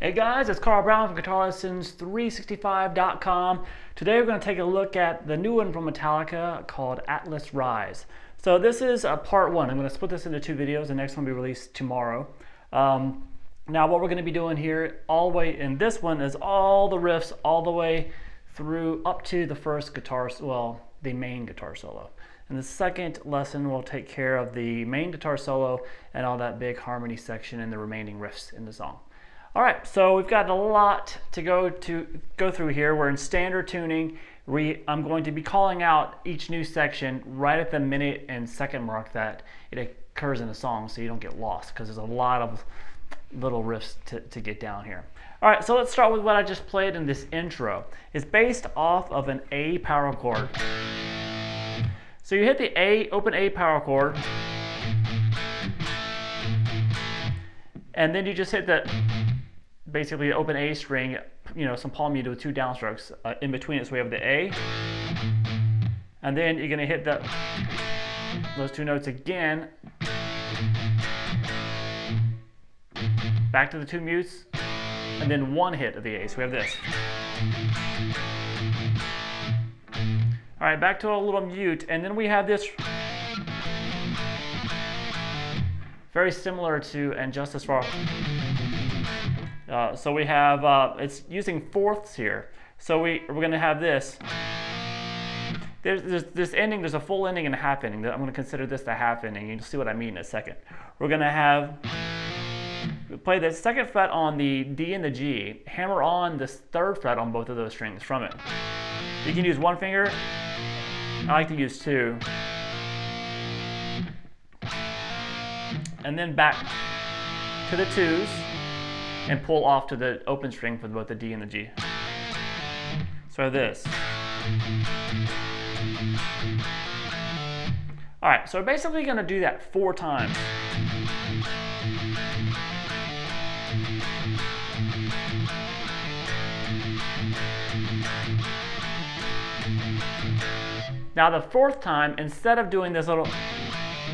Hey guys, it's Carl Brown from GuitarLessons365.com. Today we're going to take a look at the new one from Metallica called Atlas Rise. So this is a part one. I'm going to split this into two videos. The next one will be released tomorrow. Um, now what we're going to be doing here all the way in this one is all the riffs all the way through up to the first guitar, well, the main guitar solo. And the second lesson will take care of the main guitar solo and all that big harmony section and the remaining riffs in the song. All right, so we've got a lot to go to go through here. We're in standard tuning. We, I'm going to be calling out each new section right at the minute and second mark that it occurs in the song so you don't get lost because there's a lot of little riffs to, to get down here. All right, so let's start with what I just played in this intro. It's based off of an A power chord. So you hit the A, open A power chord, and then you just hit the basically open A string, you know, some palm muted with two downstrokes uh, in between it. So we have the A, and then you're gonna hit the those two notes again. Back to the two mutes, and then one hit of the A. So we have this. All right, back to a little mute, and then we have this very similar to And Justice for uh, so we have, uh, it's using fourths here. So we, we're going to have this. There's, there's, this ending, there's a full ending and a half ending. I'm going to consider this the half ending. You'll see what I mean in a second. We're going to have, play the second fret on the D and the G, hammer on this third fret on both of those strings from it. You can use one finger. I like to use two. And then back to the twos and pull off to the open string for both the D and the G. So this. All right, so we're basically gonna do that four times. Now the fourth time, instead of doing this little,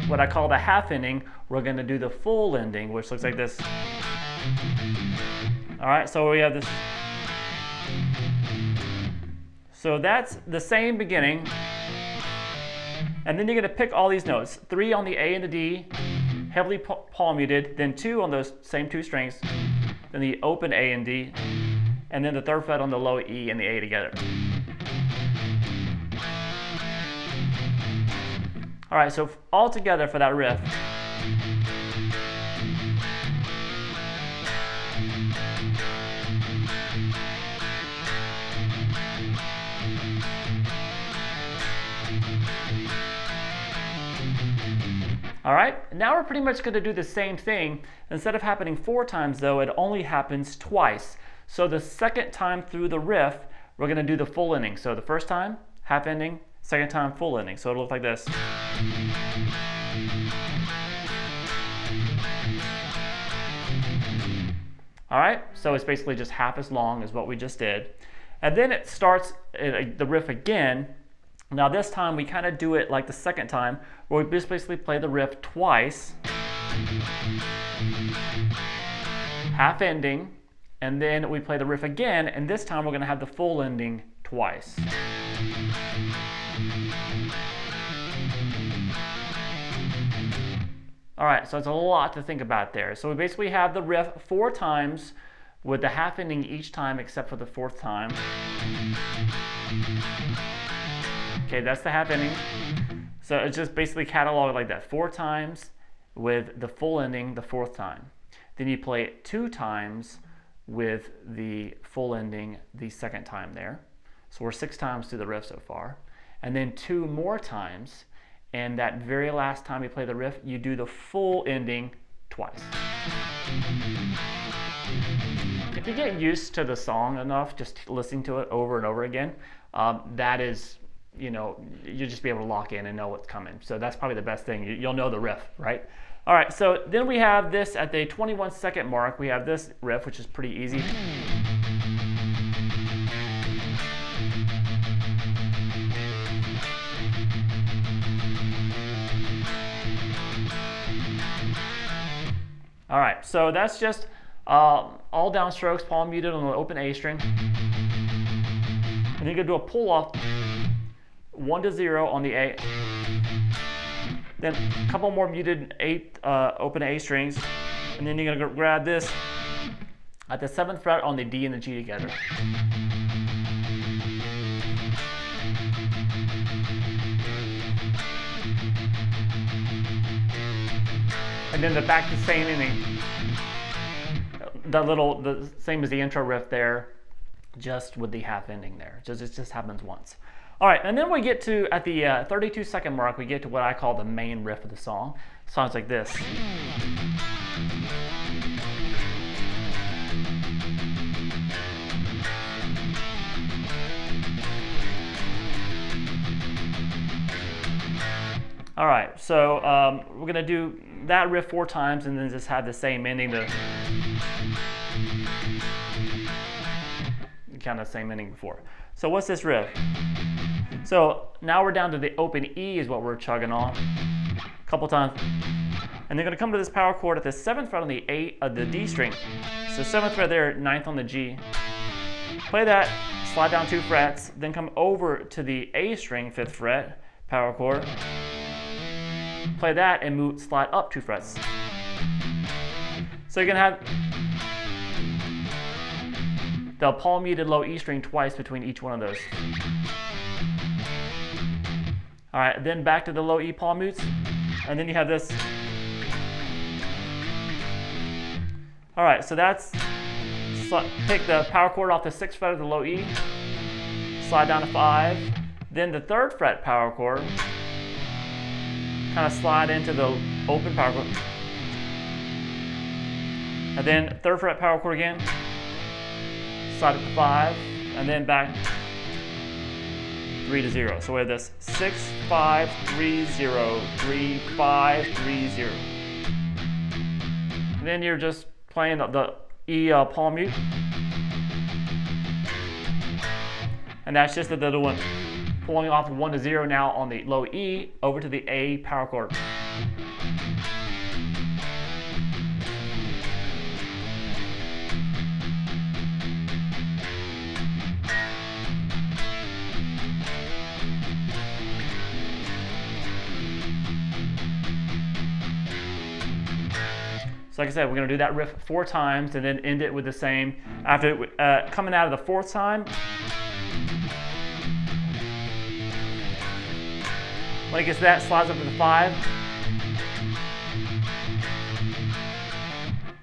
what I call the half ending, we're gonna do the full ending, which looks like this. All right, so we have this. So that's the same beginning. And then you're gonna pick all these notes. Three on the A and the D, heavily palm muted, then two on those same two strings, then the open A and D, and then the third fret on the low E and the A together. All right, so all together for that riff. All right, now we're pretty much gonna do the same thing. Instead of happening four times though, it only happens twice. So the second time through the riff, we're gonna do the full ending. So the first time, half ending, second time, full ending. So it'll look like this. All right, so it's basically just half as long as what we just did. And then it starts uh, the riff again, now this time we kind of do it like the second time, where we just basically play the riff twice, half ending, and then we play the riff again, and this time we're going to have the full ending twice. All right, so it's a lot to think about there. So we basically have the riff four times with the half ending each time except for the fourth time. Okay, that's the half ending. So it's just basically cataloged like that four times with the full ending the fourth time. Then you play it two times with the full ending the second time there. So we're six times through the riff so far. And then two more times and that very last time you play the riff, you do the full ending twice. If you get used to the song enough, just listening to it over and over again, um, that is, you know, you'll just be able to lock in and know what's coming. So that's probably the best thing. You, will know the riff, right? All right, so then we have this at the 21 second mark. We have this riff, which is pretty easy. All right, so that's just uh, all downstrokes, palm muted on the open A string. And then you're gonna do a pull off one to zero on the A. Then a couple more muted eight uh, open A strings. And then you're gonna grab this at the seventh fret on the D and the G together. And then the back to same ending. The little, the same as the intro riff there, just with the half ending there. Just it just happens once. All right, and then we get to at the uh, 32 second mark, we get to what I call the main riff of the song. Sounds like this. All right, so um, we're gonna do that riff four times and then just have the same ending The kind of same ending before. So what's this riff? So now we're down to the open E is what we're chugging on a couple times. And they're gonna come to this power chord at the seventh fret on the eight of the D string. So seventh fret there, ninth on the G. Play that, slide down two frets, then come over to the A string, fifth fret, power chord play that and move slide up two frets. So you're gonna have the palm muted low E string twice between each one of those. All right, then back to the low E palm mutes, and then you have this. All right, so that's take the power chord off the sixth fret of the low E, slide down to five, then the third fret power chord, kind of slide into the open power chord. And then third fret power chord again, slide up to five, and then back three to zero. So we have this six, five, three, zero, three, five, three, zero. And then you're just playing the, the E uh, palm mute. And that's just the little one pulling off 1 to 0 now on the low E over to the A power chord. So like I said, we're gonna do that riff four times and then end it with the same. After uh, coming out of the fourth time, When it gets that, slides up to the five.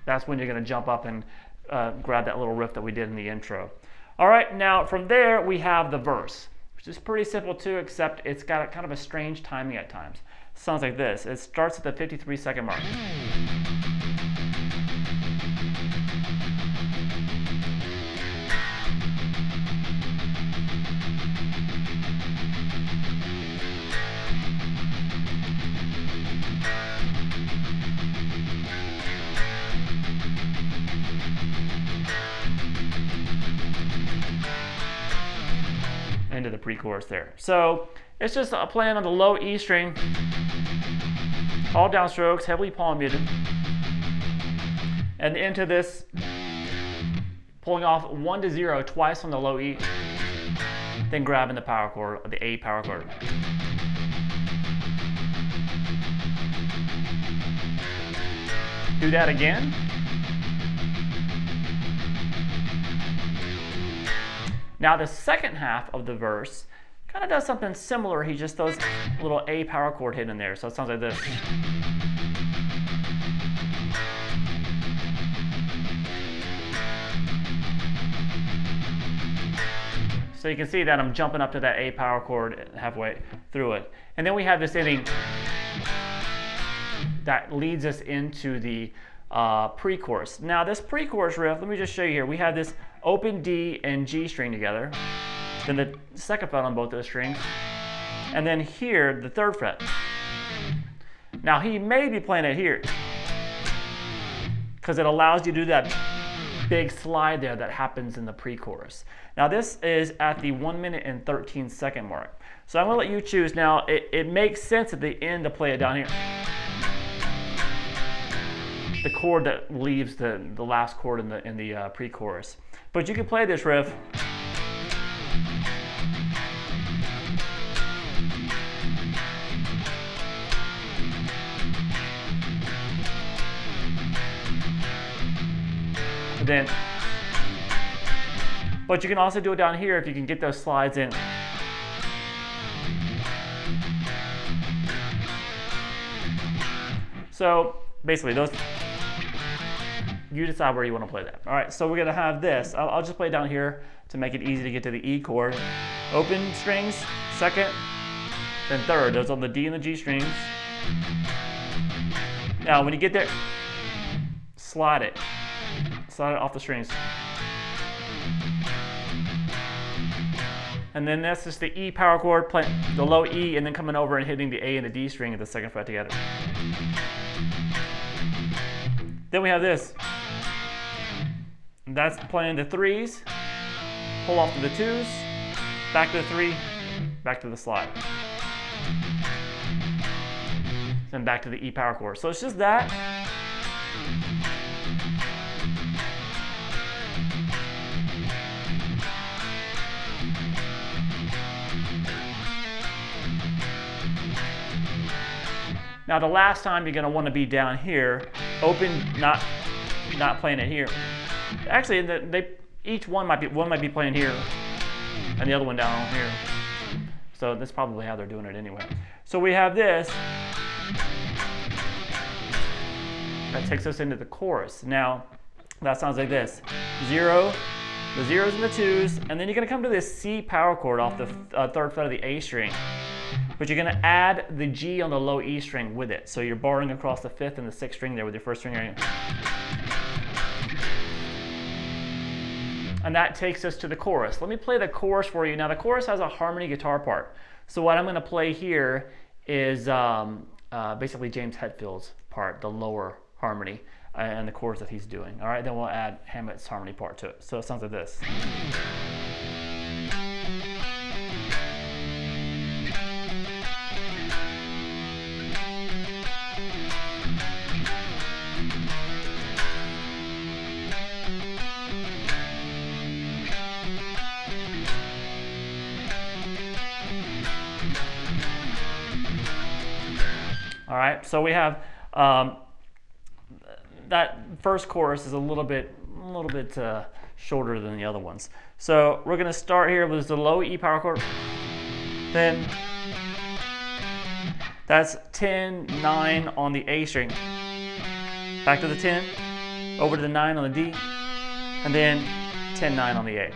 That's when you're gonna jump up and uh, grab that little riff that we did in the intro. All right, now from there we have the verse, which is pretty simple too, except it's got a, kind of a strange timing at times. sounds like this. It starts at the 53 second mark. Into the pre-chorus there. So it's just a playing on the low E string, all downstrokes, heavily palm muted, and into this, pulling off one to zero twice on the low E, then grabbing the power chord, the A power chord. Do that again. Now the second half of the verse kind of does something similar. He just throws a little A power chord hit in there. So it sounds like this. So you can see that I'm jumping up to that A power chord halfway through it. And then we have this ending that leads us into the uh, pre-chorus. Now this pre-chorus riff, let me just show you here. We have this open D and G string together, then the second fret on both those strings, and then here, the third fret. Now he may be playing it here, because it allows you to do that big slide there that happens in the pre-chorus. Now this is at the 1 minute and 13 second mark. So I'm going to let you choose. Now it, it makes sense at the end to play it down here. The chord that leaves the, the last chord in the, in the uh, pre-chorus. But you can play this riff then but you can also do it down here if you can get those slides in. So basically those, you decide where you want to play that. All right, so we're gonna have this. I'll, I'll just play down here to make it easy to get to the E chord. Open strings, second, then third. Those on the D and the G strings. Now when you get there, slide it. Slide it off the strings. And then that's just the E power chord, playing the low E, and then coming over and hitting the A and the D string at the second fret together. Then we have this. That's playing the threes, pull off to the twos, back to the three, back to the slide. Then back to the E power chord. So it's just that. Now the last time you're gonna wanna be down here, open, not, not playing it here. Actually, they, each one might be, one might be playing here and the other one down here. So that's probably how they're doing it anyway. So we have this. That takes us into the chorus. Now, that sounds like this. Zero, the zeros and the twos, and then you're gonna come to this C power chord off the uh, third fret of the A string but you're going to add the G on the low E string with it. So you're borrowing across the fifth and the sixth string there with your first string. And that takes us to the chorus. Let me play the chorus for you. Now the chorus has a harmony guitar part. So what I'm going to play here is um, uh, basically James Hetfield's part, the lower harmony, uh, and the chorus that he's doing. All right, then we'll add Hammett's harmony part to it. So it sounds like this. All right, so we have um, that first chorus is a little bit, a little bit uh, shorter than the other ones. So we're gonna start here with the low E power chord. Then that's 10, 9 on the A string. Back to the 10, over to the 9 on the D, and then 10, 9 on the A.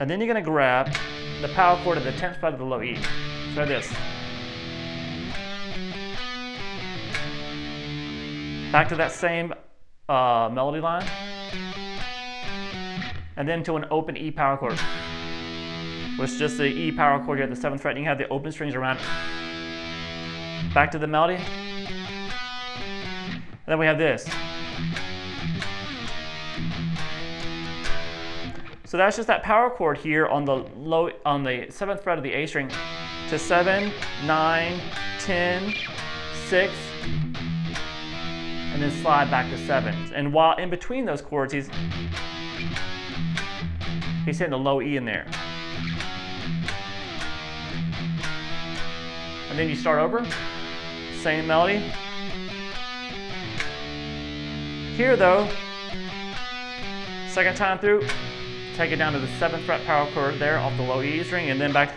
And then you're gonna grab the power chord of the 10th fret of the low E. Try this. Back to that same uh, melody line. And then to an open E power chord. Which is just the E power chord here at the 7th fret. And you have the open strings around. Back to the melody. And then we have this. So that's just that power chord here on the low on the 7th fret of the A string to 7, 9, 10, 6, and then slide back to sevens. And while in between those chords, he's, he's hitting the low E in there. And then you start over, same melody. Here though, second time through, take it down to the seventh fret power chord there off the low E string and then back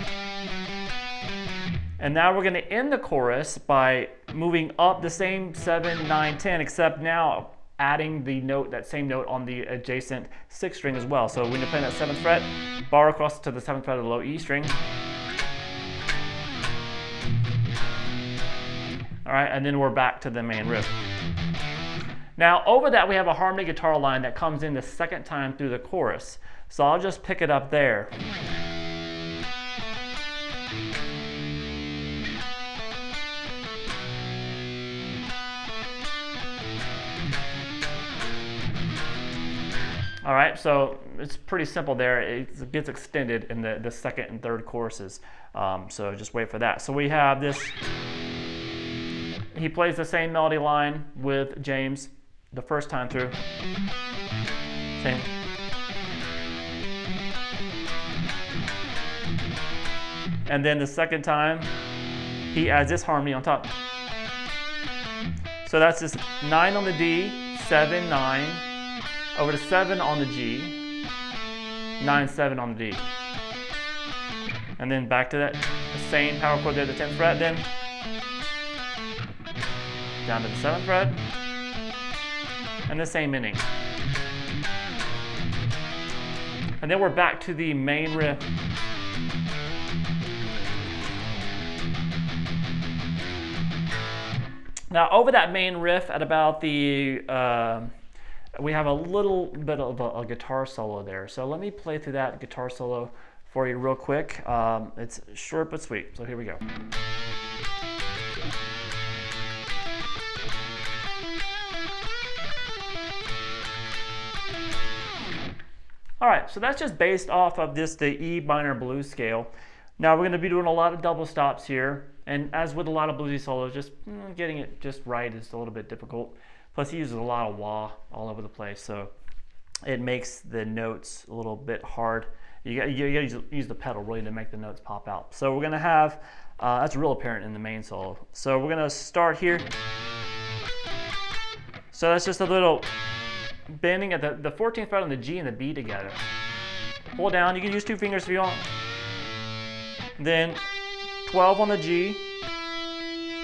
and now we're going to end the chorus by moving up the same 7, 9, 10, except now adding the note, that same note on the adjacent sixth string as well. So when you're playing that seventh fret, bar across to the seventh fret of the low E string. All right, and then we're back to the main riff. Now over that we have a harmony guitar line that comes in the second time through the chorus. So I'll just pick it up there. All right, so it's pretty simple there. It gets extended in the, the second and third courses. Um, so just wait for that. So we have this, he plays the same melody line with James the first time through. Same. And then the second time, he adds this harmony on top. So that's just 9 on the D, 7, 9, over to 7 on the G, 9, 7 on the D. And then back to that same power chord there, the 10th fret, then down to the 7th fret, and the same ending. And then we're back to the main riff. Now over that main riff at about the uh, we have a little bit of a, a, guitar solo there. So let me play through that guitar solo for you real quick. Um, it's short but sweet, so here we go. All right, so that's just based off of this, the E minor blues scale. Now we're gonna be doing a lot of double stops here, and as with a lot of bluesy solos, just mm, getting it just right is a little bit difficult. Plus he uses a lot of wah all over the place, so it makes the notes a little bit hard. You got, you to use the pedal really to make the notes pop out. So we're gonna have, uh, that's real apparent in the main solo. So we're gonna start here. So that's just a little bending at the, the 14th fret on the G and the B together. Hold down, you can use two fingers if you want. Then 12 on the G,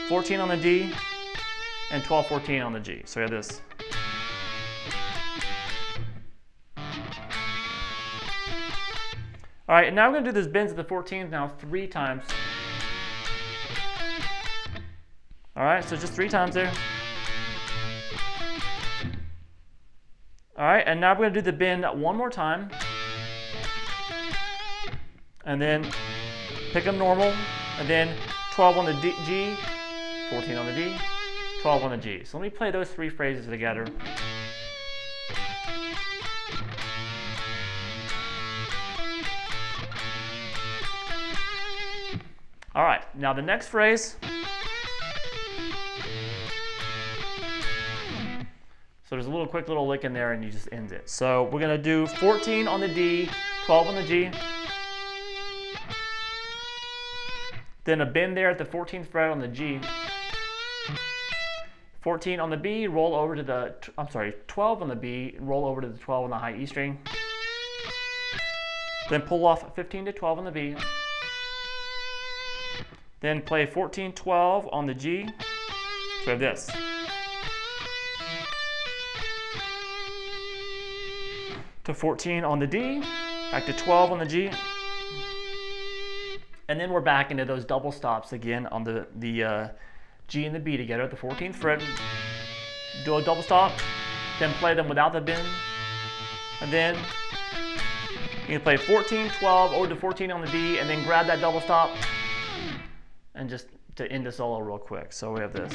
14 on the D, and 12, 14 on the G. So we have this. All right, and now I'm gonna do this bends at the 14th now three times. All right, so just three times there. All right, and now we're gonna do the bend one more time. And then pick them normal, and then 12 on the D, G, 14 on the D, 12 on the G. So let me play those three phrases together. All right, now the next phrase. So there's a little quick little lick in there and you just end it. So we're gonna do 14 on the D, 12 on the G. Then a bend there at the 14th fret on the G. 14 on the B, roll over to the, I'm sorry, 12 on the B, roll over to the 12 on the high E string. Then pull off 15 to 12 on the B. Then play 14, 12 on the G. So we have this. To 14 on the D, back to 12 on the G. And then we're back into those double stops again on the, the uh, G and the B together at the 14th fret. Do a double stop, then play them without the bend. And then you can play 14, 12, over to 14 on the D, and then grab that double stop and just to end the solo real quick. So we have this.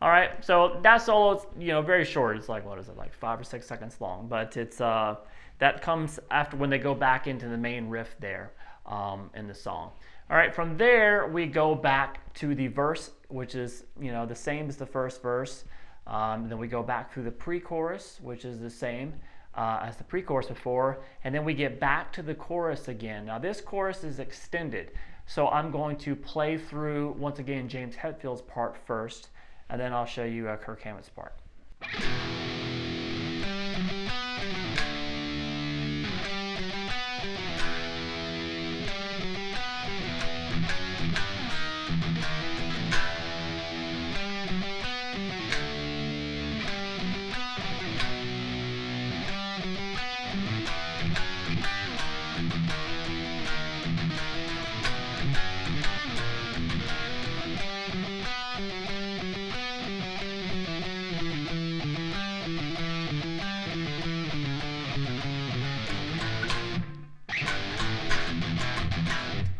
All right, so that solo is you know very short. It's like what is it like five or six seconds long, but it's uh, that comes after when they go back into the main riff there um, in the song. All right, from there we go back to the verse, which is you know the same as the first verse. Um, then we go back through the pre-chorus, which is the same uh, as the pre-chorus before, and then we get back to the chorus again. Now this chorus is extended, so I'm going to play through once again James Hetfield's part first, and then I'll show you uh, Kirk Hammett's part.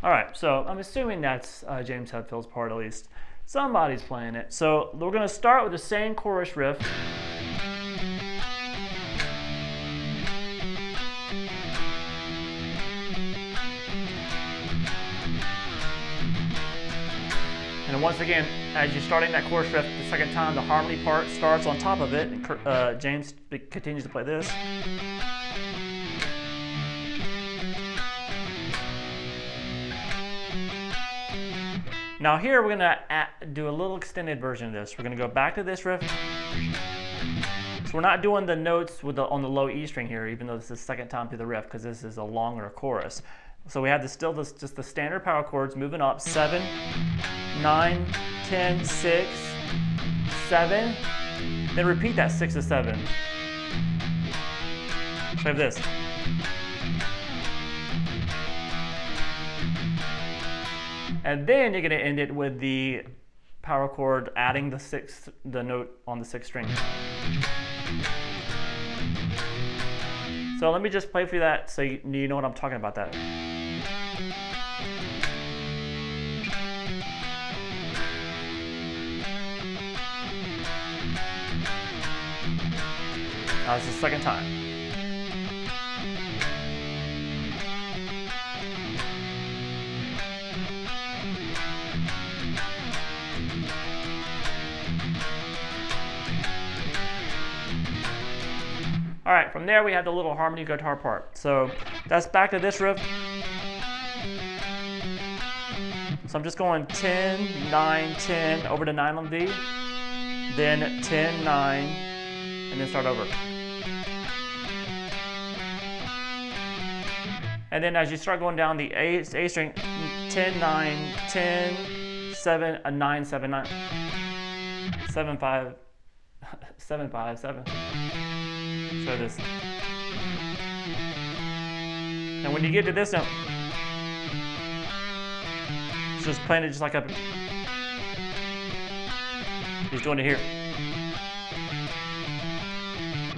All right, so I'm assuming that's uh, James Hetfield's part at least. Somebody's playing it. So we're going to start with the same chorus riff. And once again, as you're starting that chorus riff the second time, the harmony part starts on top of it. And uh, James continues to play this. Now here we're gonna do a little extended version of this. We're gonna go back to this riff. So we're not doing the notes with the, on the low E string here, even though this is the second time through the riff, because this is a longer chorus. So we have the, still this, just the standard power chords moving up, seven, nine, 10, six, seven, then repeat that six to seven. So we have this. And then you're gonna end it with the power chord adding the sixth, the note on the sixth string. So let me just play for you that so you, you know what I'm talking about that. Is the second time. All right, from there we have the little harmony guitar part. So that's back to this riff. So I'm just going 10, 9, 10, over to 9 on D, then 10, 9, and then start over. And then as you start going down the A, A string, 10, 9, 10, 7, a 9, 7, 9, 7, 5, 7, 5, 7. So this. And when you get to this note, just playing it just like a. He's doing it here.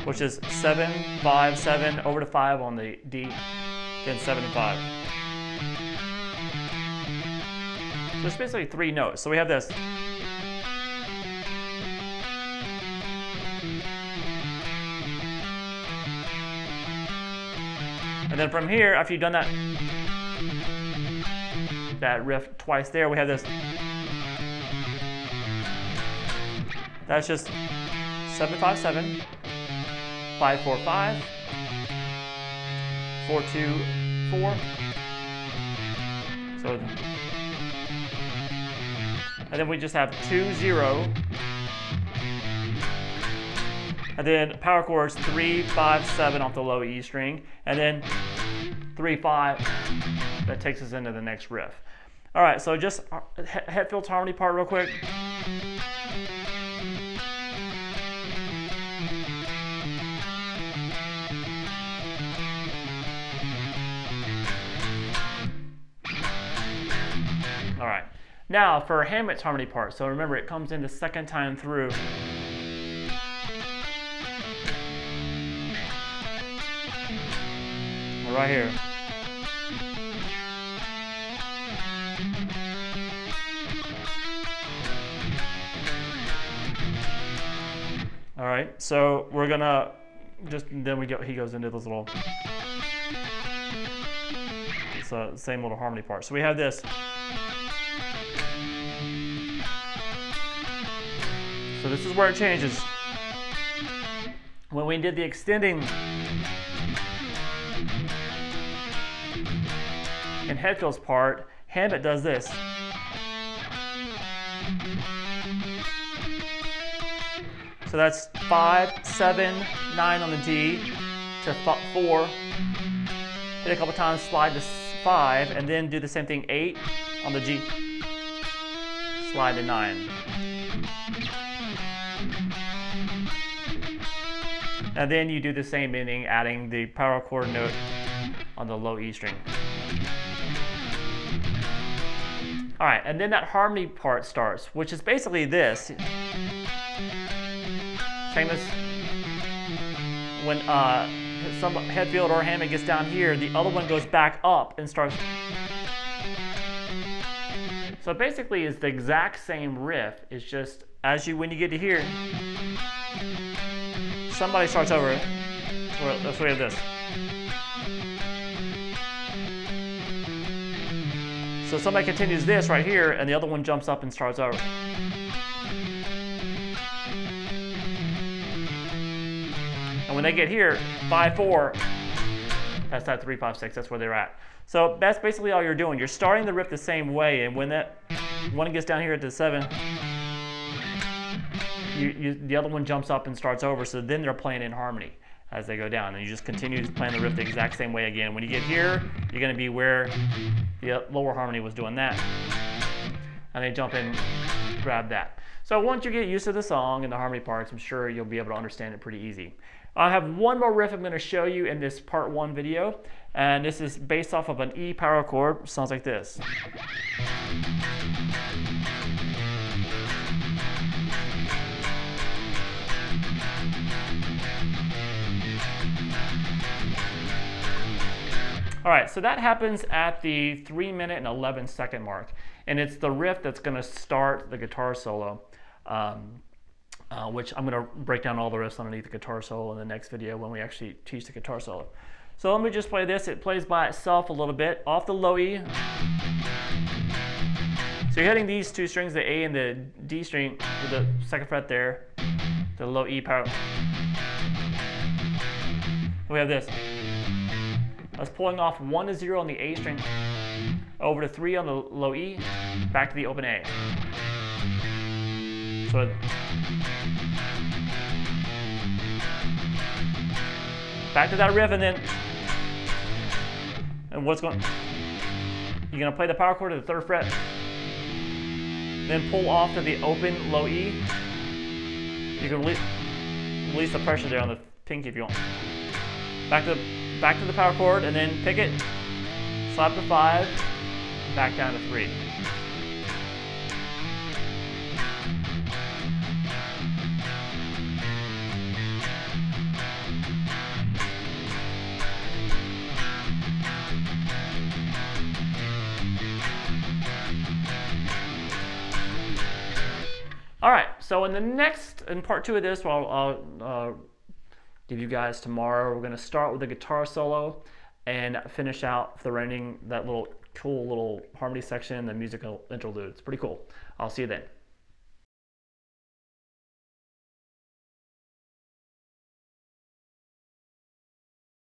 Which is 7, 5, 7, over to 5 on the D, then 7 and 5. So it's basically three notes. So we have this. And then from here, after you've done that, that riff twice there, we have this. That's just 757, 545, 424. So, and then we just have 2 0. And then power chords 3, 5, 7 off the low E string. And then 3, 5. That takes us into the next riff. All right, so just uh, Hetfield's harmony part real quick. All right, now for Hammett's harmony part. So remember, it comes in the second time through. Right here. All right, so we're gonna just then we go. He goes into this little, it's the same little harmony part. So we have this. So this is where it changes. When we did the extending Hetfield's part, Hammett does this. So that's five, seven, nine on the D to four. Hit a couple times, slide to five, and then do the same thing, eight on the G. Slide to nine. And then you do the same ending, adding the power chord note on the low E string. All right, and then that harmony part starts, which is basically this. Same as when uh, some Hetfield or Hammett gets down here, the other one goes back up and starts. So basically, it's the exact same riff. It's just as you when you get to here, somebody starts over. Let's we have this. So somebody continues this right here, and the other one jumps up and starts over. And when they get here, 5-4, that's that 3-5-6, that's where they're at. So that's basically all you're doing. You're starting the riff the same way, and when that one gets down here at the 7, you, you, the other one jumps up and starts over, so then they're playing in harmony as they go down. And you just continue playing the riff the exact same way again. When you get here, you're going to be where the lower harmony was doing that. And they jump in, grab that. So once you get used to the song and the harmony parts, I'm sure you'll be able to understand it pretty easy. I have one more riff I'm going to show you in this part one video. And this is based off of an E power chord. Sounds like this. All right, so that happens at the 3 minute and 11 second mark. And it's the riff that's going to start the guitar solo, um, uh, which I'm going to break down all the riffs underneath the guitar solo in the next video when we actually teach the guitar solo. So let me just play this. It plays by itself a little bit off the low E. So you're hitting these two strings, the A and the D string with the second fret there, the low E power. We have this. I was pulling off 1 to 0 on the A string, over to 3 on the low E, back to the open A. So back to that riff and then and what's going you're going to play the power chord to the third fret then pull off to the open low E you can release, release the pressure there on the pinky if you want back to back to the power chord, and then pick it, slap to five, back down to three. All right, so in the next, in part two of this, well, I'll uh, give you guys tomorrow. We're going to start with a guitar solo and finish out the rendering that little cool little harmony section, the musical interlude. It's pretty cool. I'll see you then.